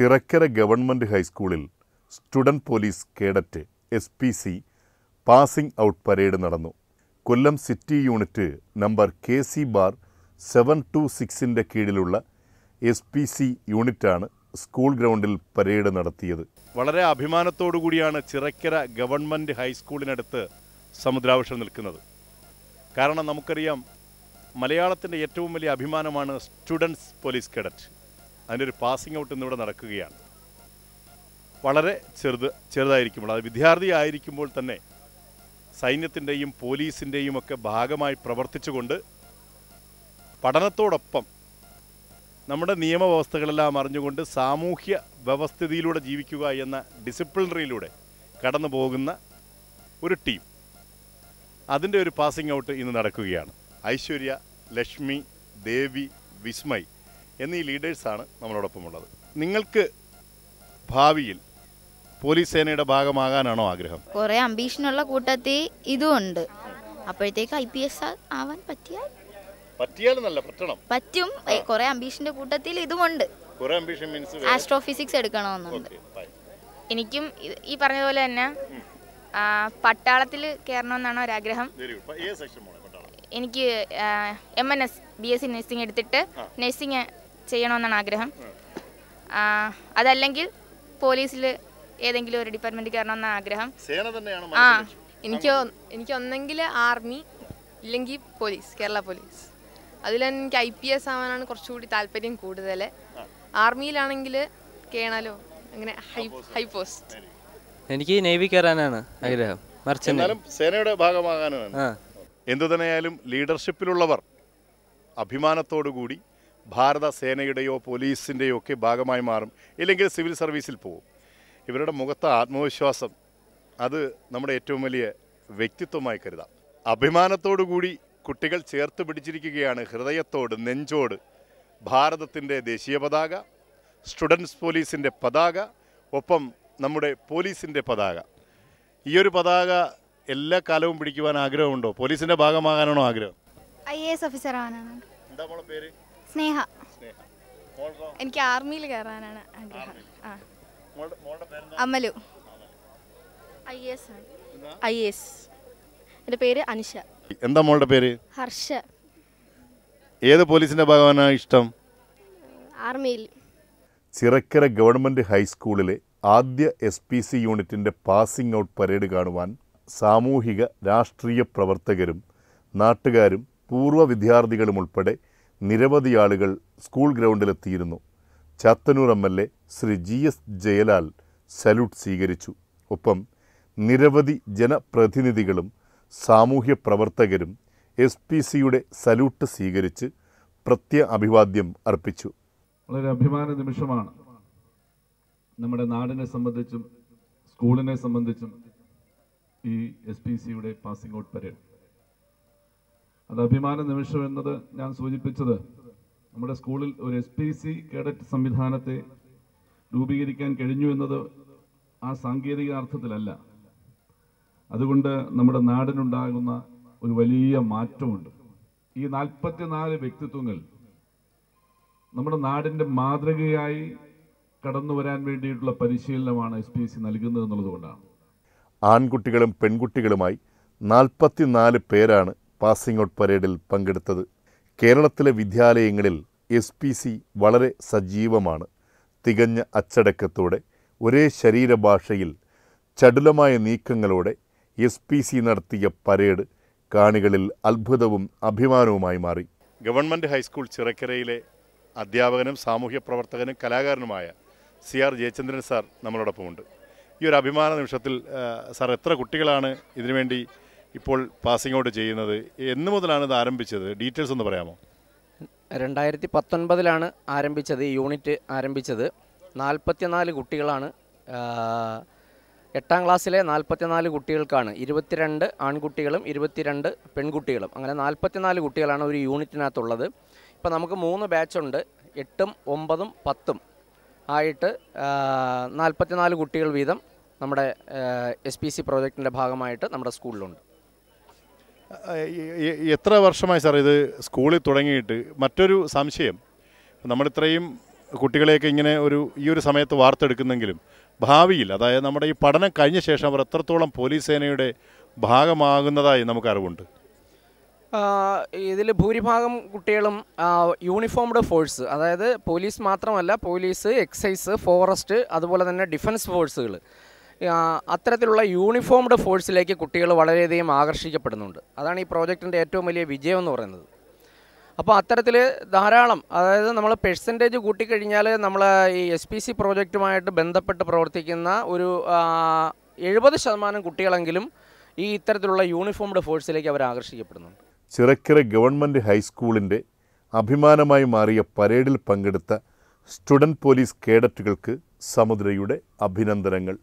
Chirakkara government ഹൈസ്കൂളിൽ student police cadet S P C passing out parade നടന്നു. Kollam city unit number K C bar seven two സിക്സിന്റെ കീഴിലുള്ള S P C യൂണിറ്റാണ് school ഗ്രൗണ്ടിൽ parade നടത്തിയത്. വളരെ അഭിമാനത്തോടു കൂടിയാണ് ചിറക്കര ഗവൺമെന്റ് ഹൈസ്കൂളിനടുത്ത് സമുദ്രാവശ്യം നിൽക്കുന്നത്. കാരണം നമുക്കറിയാം മലയാളത്തിന്റെ ഏറ്റവും വലിയ അഭിമാനമാണ് സ്റ്റുഡൻസ് പോലീസ് കേഡറ്റ്. അതിന്റെ ഒരു പാസിംഗ് ഔട്ട് ഇന്നിവിടെ നടക്കുകയാണ്. വളരെ ചെറുത് ചെറുതായിരിക്കുമ്പോൾ അത് വിദ്യാർത്ഥി ആയിരിക്കുമ്പോൾ തന്നെ സൈന്യത്തിന്റെയും പോലീസിന്റെയും ഒക്കെ ഭാഗമായി പ്രവർത്തിച്ചുകൊണ്ട് പഠനത്തോടൊപ്പം നമ്മുടെ നിയമവ്യവസ്ഥകളെല്ലാം അറിഞ്ഞുകൊണ്ട് സാമൂഹ്യ വ്യവസ്ഥിതിയിലൂടെ ജീവിക്കുക എന്ന ഡിസിപ്ലിനറിയിലൂടെ കടന്നു പോകുന്ന ഒരു ടീം. അതിന്റെ ഒരു പാസിംഗ് ഔട്ട് ഇന്ന് നടക്കുകയാണ്. ഐശ്വര്യ ലക്ഷ്മി ദേവി വിസ്മയ് എന്നീ ലീഡേഴ്സാണ് നമ്മളോടൊപ്പം ഉള്ളത് നിങ്ങൾക്ക് ഭാവിയിൽ പോലീസ് സേനയുടെ ഭാഗമാകാനാണോ ആഗ്രഹം? കുറെ അംബീഷനുള്ള കൂട്ടത്തിൽ ഇതുണ്ട് ഉണ്ട്. അപ്പോഴത്തേക്ക് ഐ പി എസ് ആവാൻ പറ്റിയാൽ? പറ്റണം. പറ്റും. കുറെ അംബീഷന്റെ കൂട്ടത്തിൽ ഇതുമുണ്ട് കുറെ അംബിഷൻ മീൻസ് ആസ്ട്രോഫിസിക്സ് എടുക്കണമെന്നുണ്ട്. എനിക്കും ഈ ഈ പറഞ്ഞതുപോലെ തന്നെ പട്ടാളത്തിൽ കയറണമെന്നാണ് ഒരാഗ്രഹം. എനിക്ക് M N S B S C nursing എടുത്തിട്ട് നഴ്സിംഗ് ചെയ്യണമെന്നാണ് ആഗ്രഹം. അതല്ലെങ്കിൽ പോലീസിൽ ഏതെങ്കിലും ഒരു ഡിപ്പാർട്ട്മെന്റ് കയറണമെന്നാണ് ആഗ്രഹം. സേന തന്നെയാണ് ആ എനിക്ക് എനിക്ക് ഒന്നെങ്കിൽ ആർമി ഇല്ലെങ്കിൽ പോലീസ് കേരള പോലീസ്. അതിൽ എനിക്ക് ഐ പി എസ് ആവാനാണ് കുറച്ചുകൂടി താല്പര്യം കൂടുതൽ ആർമിയിലാണെങ്കിൽ കേണലോ അങ്ങനെ ഹൈ ഹൈ പോസ്റ്റ്. എനിക്ക് നേവി കയറാനാണ് ആഗ്രഹം സേനയുടെ ഭാഗമാകാനാണ്. എന്തു തന്നെയായാലും ലീഡർഷിപ്പിലുള്ളവർ അഭിമാനത്തോടുകൂടി ഭാരത സേനയുടെയോ പോലീസിന്റെയോ ഒക്കെ ഭാഗമായി മാറും. ഇല്ലെങ്കിൽ സിവിൽ സർവീസിൽ പോകും ഇവരുടെ മുഖത്തെ ആത്മവിശ്വാസം അത് നമ്മുടെ ഏറ്റവും വലിയ വ്യക്തിത്വമായി കരുതാം. അഭിമാനത്തോടുകൂടി കുട്ടികൾ ചേർത്ത് പിടിച്ചിരിക്കുകയാണ്. ഹൃദയത്തോട് നെഞ്ചോട് ഭാരതത്തിന്റെ ദേശീയ പതാക സ്റ്റുഡൻസ് പോലീസിന്റെ പതാക ഒപ്പം നമ്മുടെ പോലീസിന്റെ പതാക. ഈ ഒരു പതാക എല്ലാ കാലവും പിടിക്കുവാൻ ആഗ്രഹമുണ്ടോ? പോലീസിന്റെ ഭാഗമാകാനാണോ ആഗ്രഹം? ഐ എ എസ് ഓഫീസർ ആവാനാണ് എന്താ പേര്? സ്നേഹ. എനിക്ക് ആർമിയിൽ കയറാനാണ് ആഗ്രഹം. ആ. മോളുടെ മോളുടെ പേരെന്താ? Amalu. I S I S. എന്റെ പേര് അനിഷ. എന്താ മോളുടെ പേര്? ഹർഷ. ഏത് പോലീസിന്റെ ഭാഗമാണ് ഇഷ്ടം? ആർമിയിൽ. ചിറക്കര ഗവൺമെന്റ് ഹൈസ്കൂളിലെ ആദ്യ എസ് പി സി യൂണിറ്റിന്റെ പാസിംഗ് ഔട്ട് പരേഡ് കാണുവാൻ സാമൂഹിക രാഷ്ട്രീയ പ്രവർത്തകരും നാട്ടുകാരും പൂർവ വിദ്യാർത്ഥികളും ഉൾപ്പെടെ നിരവധി ആളുകൾ school ഗ്രൗണ്ടിലെത്തിയിരുന്നു. Chathannoor M L A Shri G S Jayalal salute സ്വീകരിച്ചു. ഒപ്പം നിരവധി ജനപ്രതിനിധികളും സാമൂഹ്യ പ്രവർത്തകരും എസ് പി സിയുടെ സല്യൂട്ട് സ്വീകരിച്ച് പ്രത്യ അഭിവാദ്യം അർപ്പിച്ചു. വളരെ അഭിമാന നിമിഷമാണ്. നമ്മുടെ നാടിനെ സംബന്ധിച്ചും സ്കൂളിനെ സംബന്ധിച്ചും ഈ എസ് പി സിയുടെ പാസിംഗ് ഔട്ട് പരേഡ്. അത് അഭിമാന നിമിഷം എന്നത് ഞാൻ സൂചിപ്പിച്ചത്. നമ്മുടെ സ്കൂളിൽ ഒരു എസ് പി സി കേഡറ്റ് സംവിധാനത്തെ രൂപീകരിക്കാൻ കഴിഞ്ഞു എന്നത് ആ സാങ്കേതിക അർത്ഥത്തിലല്ല. അതുകൊണ്ട് നമ്മുടെ നാടിനുണ്ടാകുന്ന ഒരു വലിയ മാറ്റമുണ്ട്. ഈ നാൽപ്പത്തിനാല് വ്യക്തിത്വങ്ങൾ നമ്മുടെ നാടിന്റെ മാതൃകയായി കടന്നു വരാൻ വേണ്ടിയിട്ടുള്ള പരിശീലനമാണ് എസ് പി സി നൽകുന്നത് എന്നുള്ളതുകൊണ്ടാണ് ആൺകുട്ടികളും പെൺകുട്ടികളുമായി നാൽപ്പത്തിനാല് പേരാണ് പാസിംഗ് ഔട്ട് പരേഡിൽ പങ്കെടുത്തത്. കേരളത്തിലെ വിദ്യാലയങ്ങളിൽ എസ് പി സി വളരെ സജീവമാണ്. തികഞ്ഞ അച്ചടക്കത്തോടെ ഒരേ ശരീരഭാഷയിൽ ചടുലമായ നീക്കങ്ങളോടെ എസ് പി സി നടത്തിയ പരേഡ് കാണികളിൽ അത്ഭുതവും അഭിമാനവുമായി മാറി. ഗവൺമെന്റ് ഹൈസ്കൂൾ ചിറക്കരയിലെ അധ്യാപകനും സാമൂഹ്യ പ്രവർത്തകനും കലാകാരനുമായ സി ആർ ജയചന്ദ്രൻ സാർ നമ്മളോടൊപ്പമുണ്ട്. ഈ ഒരു അഭിമാന നിമിഷത്തിൽ സാർ എത്ര കുട്ടികളാണ് ഇതിനുവേണ്ടി ഇപ്പോൾ പാസിംഗ് ഔട്ട് ചെയ്യുന്നത്. എന്ന് മുതലാണ് ഇത് ആരംഭിച്ചത്? ഡീറ്റെയിൽസ് ഒന്ന് പറയാമോ? രണ്ടായിരത്തി പത്തൊൻപതിലാണ് ആരംഭിച്ചത് ഈ യൂണിറ്റ് ആരംഭിച്ചത്. നാൽപ്പത്തിനാല് കുട്ടികളാണ് എട്ടാം ക്ലാസ്സിലെ നാൽപ്പത്തിനാല് കുട്ടികൾക്കാണ്. ഇരുപത്തിരണ്ട് ആൺകുട്ടികളും ഇരുപത്തിരണ്ട് പെൺകുട്ടികളും. അങ്ങനെ നാൽപ്പത്തിനാല് കുട്ടികളാണ് ഒരു യൂണിറ്റിനകത്തുള്ളത് ഇപ്പോൾ നമുക്ക് മൂന്ന് ബാച്ചുണ്ട് എട്ടും ഒമ്പതും പത്തും ആയിട്ട് നാൽപ്പത്തിനാല് കുട്ടികൾ വീതം നമ്മുടെ എസ് പി സി പ്രോജക്റ്റിന്റെ ഭാഗമായിട്ട് നമ്മുടെ സ്കൂളിലുണ്ട് എത്ര വർഷമായി സാർ ഇത് സ്കൂളിൽ തുടങ്ങിയിട്ട് മറ്റൊരു സംശയം. നമ്മളിത്രയും കുട്ടികളെയൊക്കെ ഇങ്ങനെ ഒരു ഈ ഒരു സമയത്ത് വാർത്തെടുക്കുന്നെങ്കിലും ഭാവിയിൽ അതായത് നമ്മുടെ ഈ പഠനം കഴിഞ്ഞ ശേഷം അവർ എത്രത്തോളം പോലീസ് സേനയുടെ ഭാഗമാകുന്നതായി നമുക്ക് അറിവുണ്ട്. ഇതിൽ ഭൂരിഭാഗം കുട്ടികളും യൂണിഫോംഡ് ഫോഴ്സ് അതായത് പോലീസ് മാത്രമല്ല പോലീസ് എക്സൈസ് ഫോറസ്റ്റ് അതുപോലെ തന്നെ ഡിഫൻസ് ഫോഴ്സുകൾ അത്തരത്തിലുള്ള യൂണിഫോംഡ് ഫോഴ്സിലേക്ക് കുട്ടികൾ വളരെയധികം ആകർഷിക്കപ്പെടുന്നുണ്ട്. അതാണ് ഈ പ്രോജക്റ്റിന്റെ ഏറ്റവും വലിയ വിജയം എന്ന് പറയുന്നത്. അപ്പോൾ അത്തരത്തിൽ ധാരാളം അതായത് നമ്മൾ പെർസെന്റേജ് കൂട്ടിക്കഴിഞ്ഞാൽ നമ്മൾ ഈ എസ് പി സി പ്രോജക്റ്റുമായിട്ട് ബന്ധപ്പെട്ട് പ്രവർത്തിക്കുന്ന ഒരു എഴുപത് ശതമാനം കുട്ടികളെങ്കിലും ഈ ഇത്തരത്തിലുള്ള യൂണിഫോംഡ് ഫോഴ്സിലേക്ക് അവർ ആകർഷിക്കപ്പെടുന്നുണ്ട്. ചിറക്കര ഗവൺമെന്റ് ഹൈസ്കൂളിന്റെ അഭിമാനമായി മാറിയ പരേഡിൽ പങ്കെടുത്ത സ്റ്റുഡന്റ് പോലീസ് കേഡറ്റുകൾക്ക് സമുദ്രയുടെ അഭിനന്ദനങ്ങൾ.